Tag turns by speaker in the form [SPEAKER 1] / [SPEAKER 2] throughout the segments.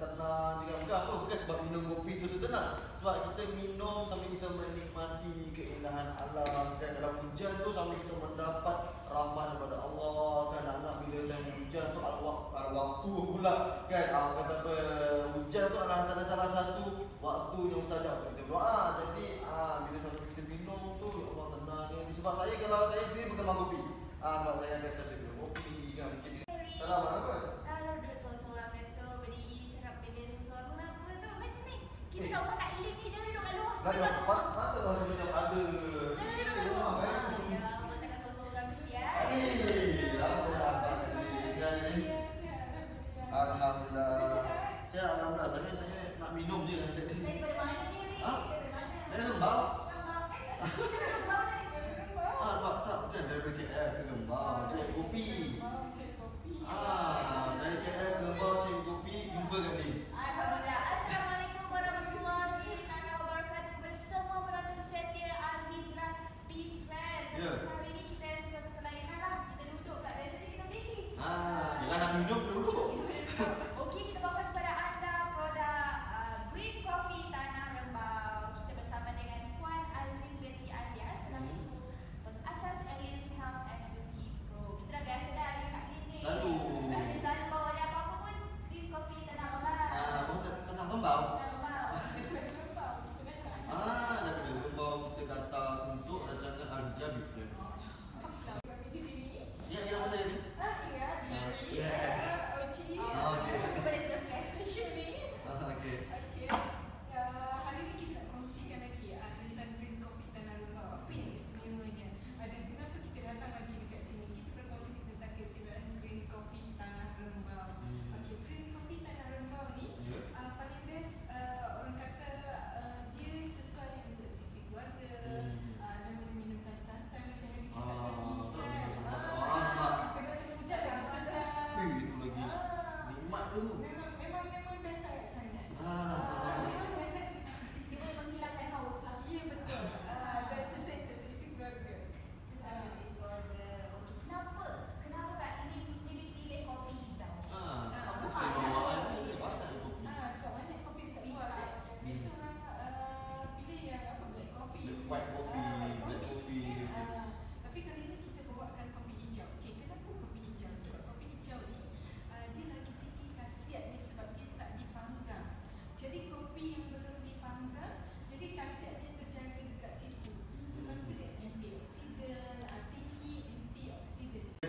[SPEAKER 1] tenang juga bukan apa bukan sebab minum kopi tu setenang sebab kita minum sambil kita menikmati keindahan alam dan dalam hujan tu sambil kita mendapat rahmat daripada Allah kan? Anak bila dalam hujan tu al waktu pula kan? Ah, kata apa hujan tu adalah antara salah satu waktu yang mustajab untuk kita berdoa ah, jadi ah, bila sambil kita minum tu ya Allah tenang ya. sebab saya kalau saya sendiri bukan kopi. Ah, sebab saya biasa saya minum kopi kan? Mungkin salah apa?
[SPEAKER 2] Kita tahu kat Elite ni jangan duduk kat luar. Lah, patut rasa ada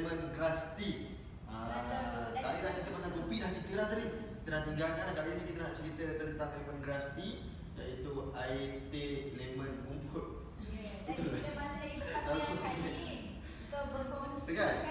[SPEAKER 1] lemon grass tea. Ah, tadi dah cerita pasal kopi, dah cerita dah tadi. Kita dah tinggalkan dah kali ni kita nak cerita tentang lemon grass tea iaitu air teh lemon bumbut.
[SPEAKER 2] Ya, yeah, tadi kita pasal itu satu yang
[SPEAKER 1] tadi.
[SPEAKER 3] Kita
[SPEAKER 1] berkongsi. Segan.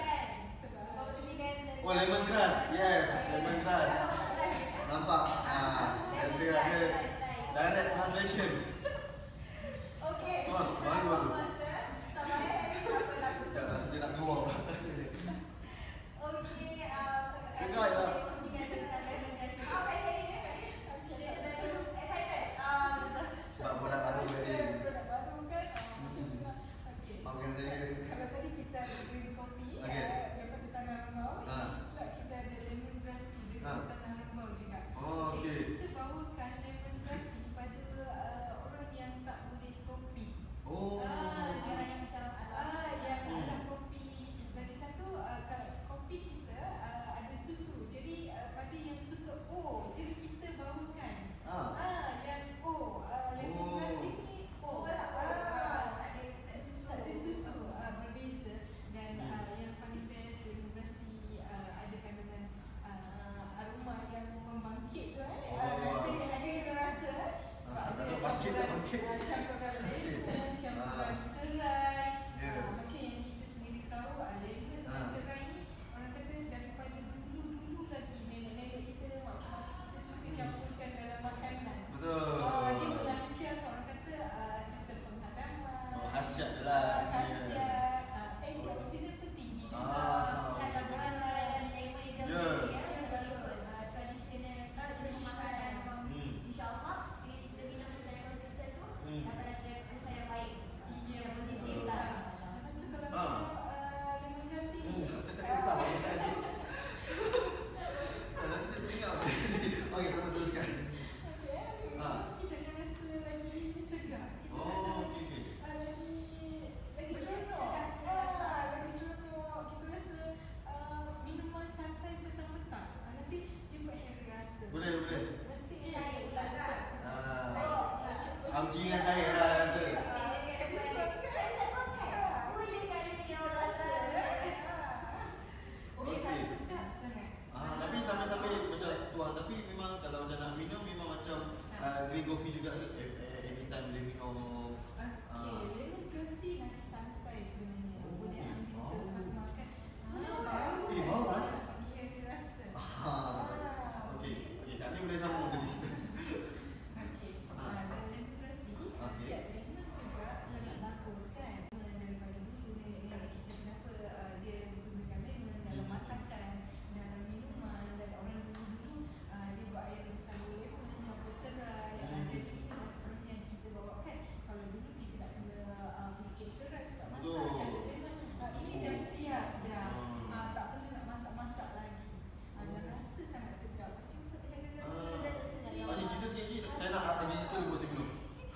[SPEAKER 1] memang kalau dah nak minum memang macam ha. uh, green coffee juga eh, eh, boleh minum Okay,
[SPEAKER 3] uh. lemon crusty nanti sampai sebenarnya
[SPEAKER 1] oh.
[SPEAKER 3] Boleh ambil
[SPEAKER 1] oh.
[SPEAKER 3] selepas makan baru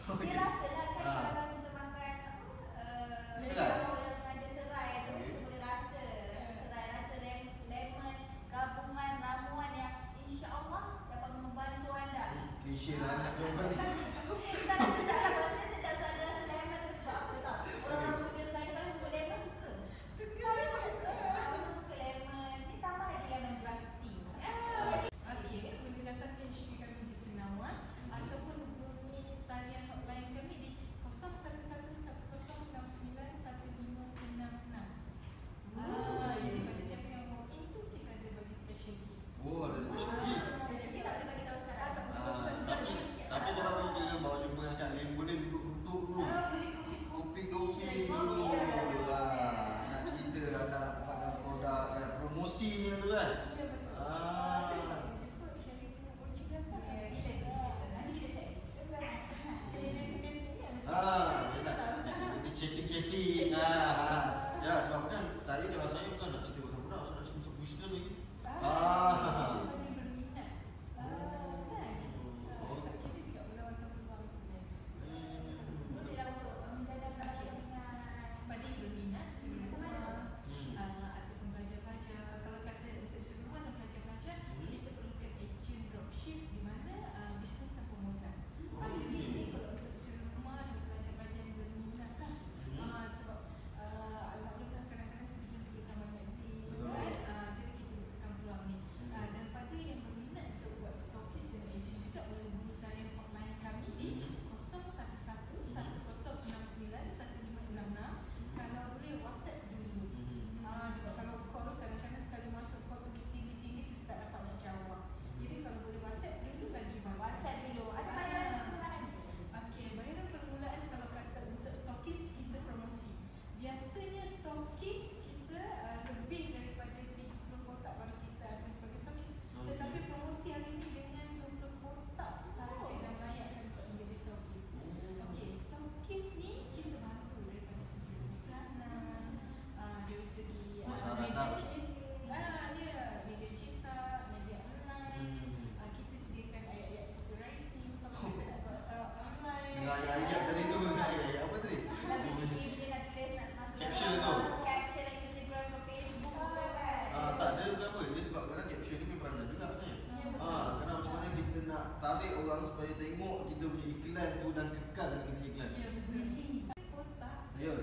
[SPEAKER 1] Gracias。
[SPEAKER 3] media cinta, media online.
[SPEAKER 1] Hmm.
[SPEAKER 3] Ah, kita sediakan ayat-ayat copywriting, tapi uh, online.
[SPEAKER 1] Dengan ayat-ayat tadi tu, ayat-ayat apa tadi?
[SPEAKER 2] Tapi dia bila nak tulis, nak masuk.
[SPEAKER 1] Caption tu.
[SPEAKER 2] Caption yang Instagram ke Facebook ke kan?
[SPEAKER 1] Ah, tak ada, kenapa? Ini sebab kadang caption ni peranan juga
[SPEAKER 3] kan?
[SPEAKER 1] Ha, kerana macam mana kita nak tarik orang supaya tengok kita punya iklan tu dan kekal kita iklan.
[SPEAKER 3] Ya, betul.
[SPEAKER 1] Ya.
[SPEAKER 3] Kotak. Ya.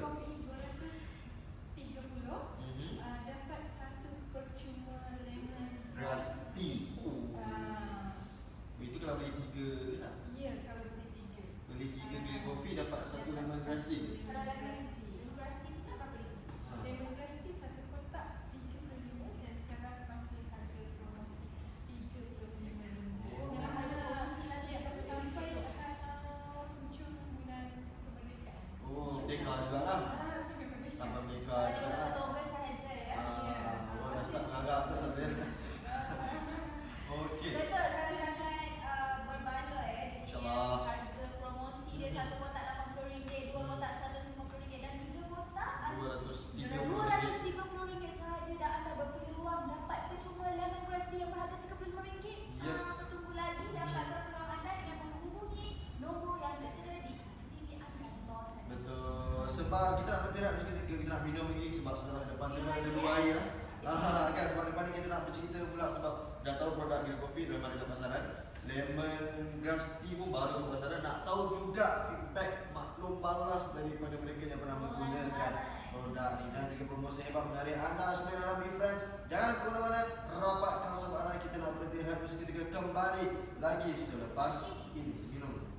[SPEAKER 1] kita nak berterap ni kita, kita nak minum lagi sebab sudah depan sudah ada dua air lah. Ah, kan sebab depan ni kita nak bercerita pula sebab dah tahu produk Gila Coffee dalam ada pasaran. Lemon grass tea pun baru ke pasaran. Nak tahu juga feedback maklum balas daripada mereka yang pernah menggunakan produk
[SPEAKER 3] ni. Dan juga promosi hebat menarik anda semua dalam Be Friends. Jangan ke mana-mana rapatkan sebab anda kita nak berhenti habis kita kembali lagi selepas ini. Minum.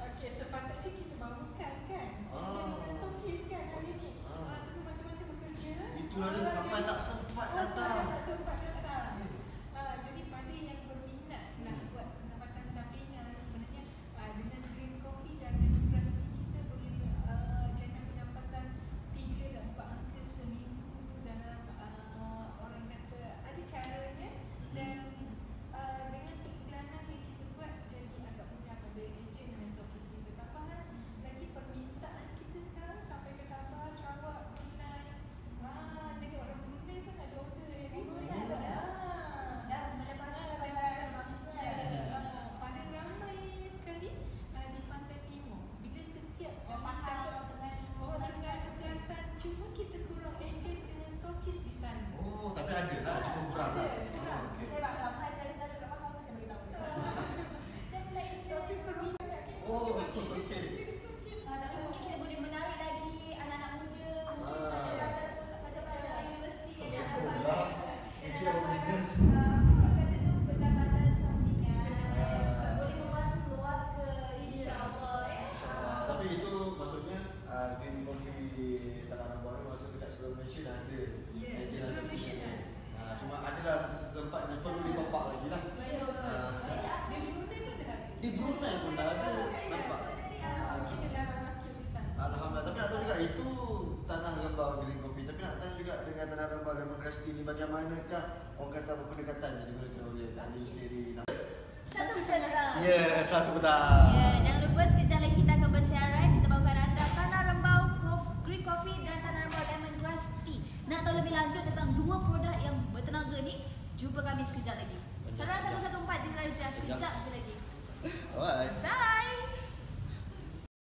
[SPEAKER 1] Okay, sepatutnya kita bangunkan kan?
[SPEAKER 3] Ah. Itulah dia sampai tak sempat
[SPEAKER 1] oh,
[SPEAKER 3] datang.
[SPEAKER 1] mesin ada.
[SPEAKER 2] Ya,
[SPEAKER 3] yeah, sugar mesin ada. Ha, cuma ada lah tempat yang perlu di top up lagi lah. Ah, kan.
[SPEAKER 1] Di Brunei pun dah ada.
[SPEAKER 3] Di Brunei pun dah
[SPEAKER 1] ah. ada. Nampak?
[SPEAKER 3] Alhamdulillah. Tapi nak tahu juga itu tanah lembah Green Coffee. Tapi nak tanya juga dengan tanah lembah dan Resti ni bagaimanakah orang kata apa pendekatan yang digunakan oleh kami sendiri.
[SPEAKER 2] Satu petang.
[SPEAKER 3] Ya, satu petang.
[SPEAKER 2] Ya, jangan lupa sekejap lagi kita akan bersiaran. Kita bawakan anda tanah lembah Green Coffee dan tanah nak tahu lebih lanjut tentang dua produk yang bertenaga ni, jumpa kami sekejap lagi. Saluran 114 di Raja. Sekejap, sekejap lagi.
[SPEAKER 3] Bye.
[SPEAKER 2] Bye.